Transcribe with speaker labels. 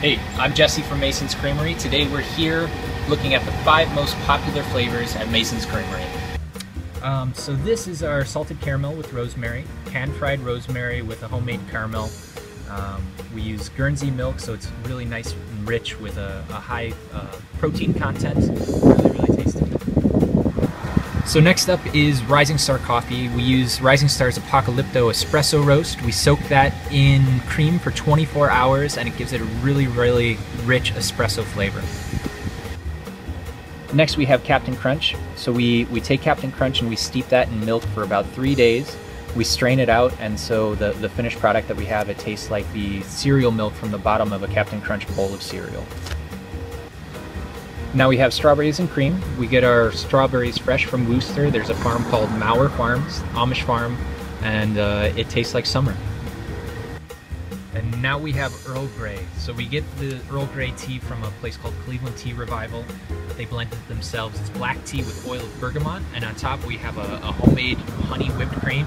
Speaker 1: Hey, I'm Jesse from Mason's Creamery. Today we're here looking at the five most popular flavors at Mason's Creamery. Um, so this is our salted caramel with rosemary, pan-fried rosemary with a homemade caramel. Um, we use Guernsey milk, so it's really nice and rich with a, a high uh, protein content. Really, really tasty. So next up is Rising Star coffee. We use Rising Star's Apocalypto espresso roast. We soak that in cream for 24 hours and it gives it a really, really rich espresso flavor. Next we have Captain Crunch. So we, we take Captain Crunch and we steep that in milk for about three days. We strain it out and so the, the finished product that we have, it tastes like the cereal milk from the bottom of a Captain Crunch bowl of cereal. Now we have strawberries and cream. We get our strawberries fresh from Wooster. There's a farm called Mauer Farms, Amish farm, and uh, it tastes like summer. And now we have Earl Grey. So we get the Earl Grey tea from a place called Cleveland Tea Revival. They blend it themselves. It's black tea with oil of bergamot, and on top we have a, a homemade honey whipped cream